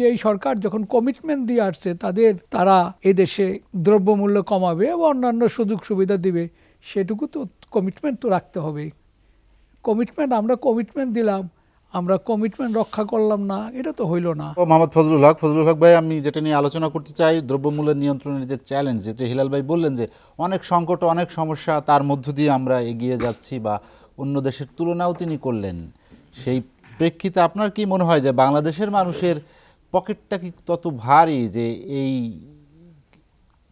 যে এই সরকার যখন কমিটমেন্ট দিয়ে আসছে, তাদের, তারা এদেশে দ্রব্যমূল্য কমাবে এবং অন্যান্য সুযোগ সুবিধা দিবে, সেটুকু তো কমিটমেন্ট তো রাখতে হবে কমিটমেন্ট আমরা কমিটমেন্ট দিলাম, আমরা কমিটমেন্ট রক্ষা করলাম না, এটা তো হইল না। ও মোহাম্মদ ফজলুল হক ফজলুল হক ভাই, আমি যেটা নিয়ে আলোচনা করতে চাই দ্রব্যমূল্যের নিয়ন্ত্রণের যে চ্যালেঞ্জ যেটা হিলাল ভাই বললেন যে, অনেক সংকট, অনেক সমস্যা তার মধ্য দিয়ে আমরা এগিয়ে যাচ্ছি বা অন্য দেশের তুলনাও তিনি করলেন। সেই প্রেক্ষিতে আপনার কি মনে হয় যে, বাংলাদেশের মানুষের পকেটটা কি তত ভারী যে এই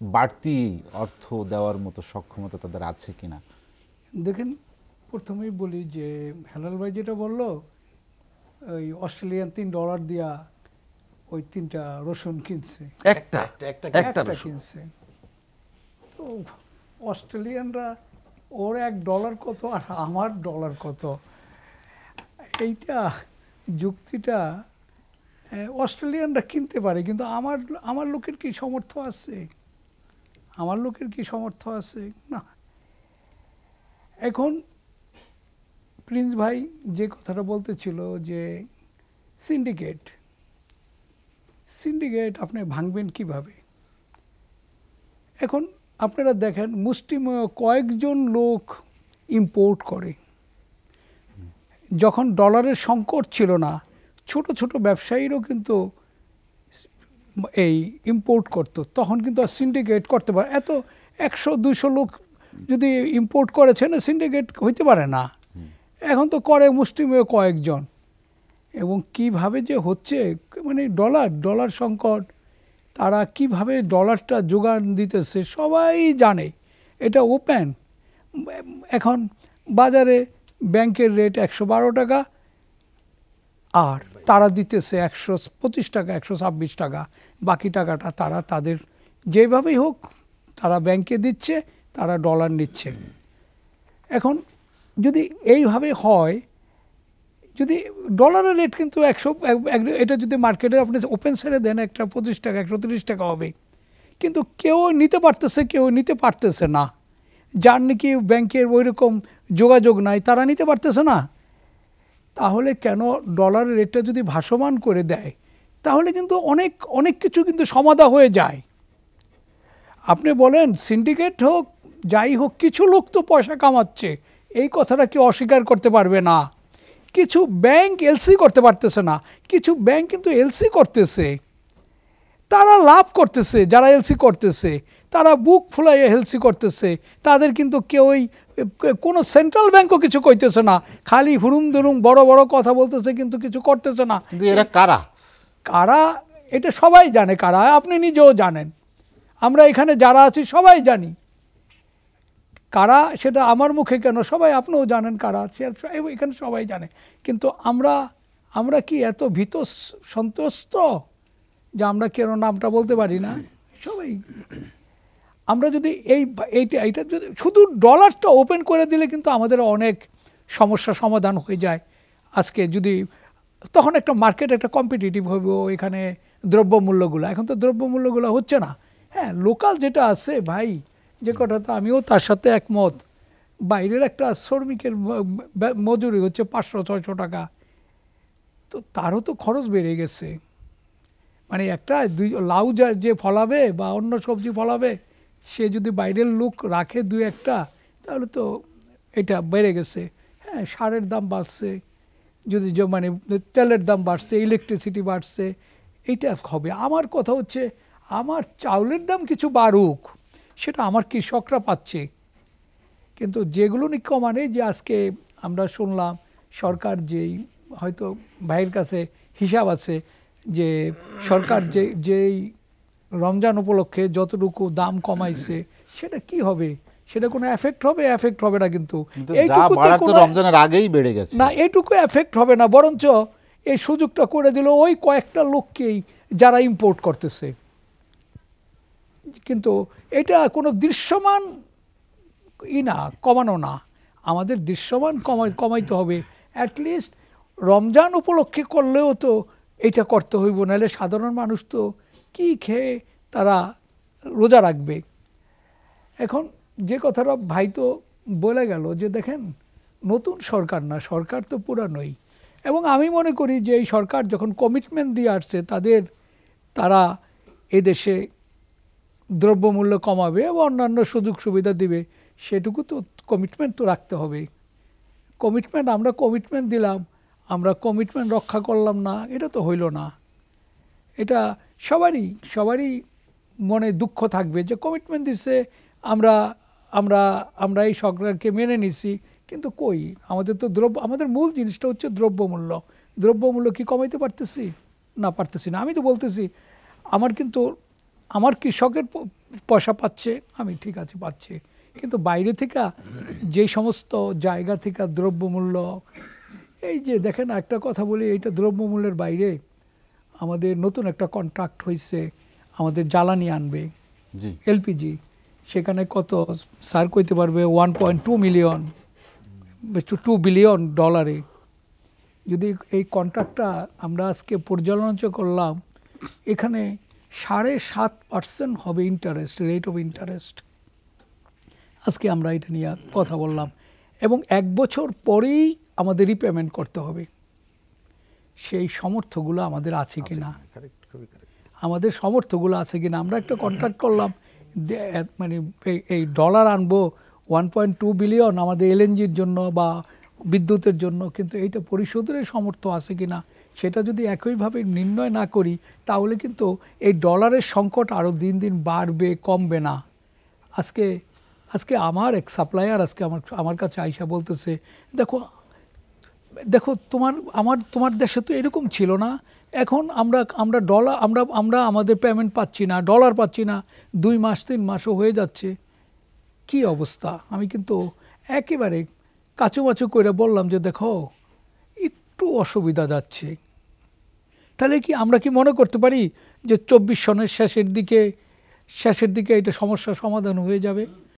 বাড়তি অর্থ দেওয়ার মতো সক্ষমতা তাদের আছে কিনা? দেখেন প্রথমেই বলি যে হেলাল ভাই যেটা বলল ওই অস্ট্রেলিয়ান তিন ডলার দিয়া ওই তিনটা রসুন কিনছে। একটা? একটা। কিনছে। তো অস্ট্রেলিয়ানরা ওর এক ডলার কত আর আমার ডলার কত? এইটা যুক্তিটা অস্ট্রেলিয়ানরা কিনতে পারে, কিন্তু আমার আমার লোকের কি সমর্থ আছে? আমার লোকের কি সমর্থ আছে? না। এখন প্রিন্স ভাই যে কথাটা বলতেছিল যে সিন্ডিকেট সিন্ডিকেট আপনি ভাঙবেন কীভাবে? এখন আপনারা দেখেন মুষ্টিমেয় কয়েকজন লোক ইম্পোর্ট করে। যখন ডলারের সংকট ছিল না ছোট ছোট ব্যবসায়ীরও কিন্তু এই ইম্পোর্ট করতো, তখন কিন্তু আর সিন্ডিকেট করতে পারে, এত একশো দুশো লোক যদি ইম্পোর্ট করেছে না সিন্ডিকেট হইতে পারে না। এখন তো করে মুষ্টিমেয় কয়েকজন। এবং কীভাবে যে হচ্ছে মানে ডলার ডলার সংকট, তারা কীভাবে ডলারটা যোগান দিতেছে, সবাই জানে। এটা ওপেন এখন বাজারে ব্যাংকের রেট একশো বারো টাকা, আর তারা দিতেছে একশো পঁচিশ টাকা, একশো ছাব্বিশ টাকা। বাকি টাকাটা তারা তাদের যেভাবেই হোক, তারা ব্যাংকে দিচ্ছে, তারা ডলার নিচ্ছে। এখন যদি এইভাবে হয়, যদি ডলারের রেট কিন্তু একশো এটা যদি মার্কেটে আপনি ওপেন সেরে দেন, একটা পঁচিশ টাকা, একশো তিরিশ টাকা হবে। কিন্তু কেউ নিতে পারতেছে, কেউ নিতে পারতেছে না। যার নাকি ব্যাংকের ওই রকম যোগাযোগ নাই, তারা নিতে পারতেছে না। তাহলে কেন ডলারের রেটটা যদি ভাসমান করে দেয়, তাহলে কিন্তু অনেক অনেক কিছু কিন্তু সমাধা হয়ে যায়। আপনি বলেন সিন্ডিকেট হোক, যাই হোক, কিছু লোক তো পয়সা কামাচ্ছে, এই কথাটা কি অস্বীকার করতে পারবে না। কিছু ব্যাংক এলসি করতে পারতেছে না, কিছু ব্যাংক কিন্তু এলসি করতেছে। তারা লাভ করতেছে, যারা এলসি করতেছে। তারা বুক ফুলাইয়ে হেলসি করতেছে। তাদের কিন্তু কেউই কোনো সেন্ট্রাল ব্যাংকও কিছু কইতেছে না। খালি হুরুম দুরুম বড় বড় কথা বলতেছে কিন্তু কিছু করতেছে না। এরা কারা? কারা? এটা সবাই জানে কারা আপনি নিজেও জানেন। আমরা এখানে যারা আছি সবাই জানি। কারা? সেটা আমার মুখে কেন? সবাই আপনিও জানেন কারা। সে এখানে সবাই জানে। কিন্তু আমরা আমরা কি এত ভীত সন্ত্রস্ত যে আমরা কেন নামটা বলতে পারি না? সবাই আমরা যদি এই এইটা এইটা যদি শুধু ডলারটা ওপেন করে দিলে কিন্তু আমাদের অনেক সমস্যা সমাধান হয়ে যায়। আজকে যদি, তখন একটা মার্কেট একটা কম্পিটিটিভ হবে এখানে দ্রব্যমূল্যগুলো। এখন তো দ্রব্যমূল্যগুলো হচ্ছে না। হ্যাঁ লোকাল যেটা আছে ভাই, যে কথা তো আমিও তার সাথে একমত। বাইরের একটা শ্রমিকের মজুরি হচ্ছে পাঁচশো, ছয়শো টাকা। তো তারও তো খরচ বেড়ে গেছে। মানে একটা দুই লাউ যে ফলাবে বা অন্য সবজি ফলাবে সে যদি বাইরের লোক রাখে দু একটা, তাহলে তো এটা বেড়ে গেছে। হ্যাঁ সারের দাম বাড়ছে, যদি মানে তেলের দাম বাড়ছে ইলেকট্রিসিটি বাড়ছে এইটা হবে। আমার কথা হচ্ছে, আমার চাউলের দাম কিছু বাড়ুক, সেটা আমার কৃষকরা পাচ্ছে। কিন্তু যেগুলো কমানে, যে আজকে আমরা শুনলাম, সরকার যেই, হয়তো ভাইয়ের কাছে হিসাব আছে, যে সরকার যে, যেই রমজান উপলক্ষে যতটুকু দাম কমাইছে সেটা কি হবে? সেটা কোনো এফেক্ট হবে? এফেক্ট হবে না কিন্তু। রমজানের আগেই বেড়ে গেছে। না এইটুকু এফেক্ট হবে না বরঞ্চ এই সুযোগটা করে দিল ওই কয়েকটা লোককেই যারা ইম্পোর্ট করতেছে। কিন্তু এটা কোনো দৃশ্যমান ই না কমানো না। আমাদের দৃশ্যমান কমাই কমাইতে হবে। অ্যাটলিস্ট রমজান উপলক্ষে করলেও তো এটা করতে হইব নাহলে সাধারণ মানুষ তো কী খেয়ে তারা রোজা রাখবে? এখন যে কথাটা ভাই তো বলে গেল যে দেখেন, নতুন সরকার না, সরকার তো পুরানোই। এবং আমি মনে করি যে এই সরকার যখন কমিটমেন্ট দিয়ে আসছে, তাদের, তারা এদেশে দ্রব্যমূল্য কমাবে এবং অন্যান্য সুযোগ সুবিধা দিবে, সেটুকু তো কমিটমেন্ট তো রাখতে হবে। কমিটমেন্ট আমরা কমিটমেন্ট দিলাম, আমরা কমিটমেন্ট রক্ষা করলাম না, এটা তো হইল না। এটা সবারই সবারই মনে দুঃখ থাকবে যে কমিটমেন্ট দিচ্ছে আমরা আমরা আমরা এই সরকারকে মেনে নিছি। কিন্তু কই? আমাদের তো দ্রব্য, আমাদের মূল জিনিসটা হচ্ছে দ্রব্যমূল্য। দ্রব্যমূল্য কি কমাইতে পারতেছি? না পারতেছি না। আমি তো বলতেছি, আমার কিন্তু, আমার কৃষকের পয়সা পাচ্ছে? আমি ঠিক আছে, পাচ্ছি। কিন্তু বাইরে থেকে যে সমস্ত জায়গা থেকে দ্রব্যমূল্য, এই যে দেখেন একটা কথা বলি, এইটা দ্রব্যমূল্যের বাইরে। আমাদের নতুন একটা কন্ট্রাক্ট হয়েছে আমাদের জ্বালানি আনবে জি। এলপিজি সেখানে কত স্যার কইতে পারবে one point two million two billion ডলারে যদি এই কন্ট্রাক্টটা আমরা আজকে পর্যালোচনা করলাম এখানে সাড়ে সাত পার্সেন্ট হবে ইন্টারেস্ট রেট অফ ইন্টারেস্ট আজকে আমরা এটা নিয়ে কথা বললাম। এবং এক বছর পরেই আমাদের রিপেমেন্ট করতে হবে। সেই সমর্থগুলো আমাদের আছে কি না আমাদের সমর্থগুলো আছে কিনা আমরা একটা কন্ট্রাক্ট করলাম মানে এই- এই ডলার আনব ওয়ান পয়েন্ট টু বিলিয়ন আমাদের এলএনজির জন্য বা বিদ্যুতের জন্য কিন্তু এইটা পরিশোধের সামর্থ্য আছে কিনা সেটা যদি একইভাবে নির্ণয় না করি তাহলে কিন্তু এই ডলারের সংকট আরও দিন দিন বাড়বে কমবে না। আজকে আজকে আমার এক সাপ্লায়ার আজকে আমার আমার কাছে আইসা বলতেছে দেখো দেখো, তোমার, আমার, তোমার দেশে তো এরকম ছিল না। এখন আমরা আমরা ডলার আমরা আমরা আমাদের পেমেন্ট পাচ্ছি না ডলার পাচ্ছি না। দুই মাস, তিন মাসও হয়ে যাচ্ছে। কি অবস্থা? আমি কিন্তু একেবারে কাচুমাচু করে বললাম যে, দেখো, একটু অসুবিধা যাচ্ছে। তাহলে কি আমরা কি মনে করতে পারি যে চব্বিশ সনের শেষের দিকে শেষের দিকে এটা সমস্যার সমাধান হয়ে যাবে?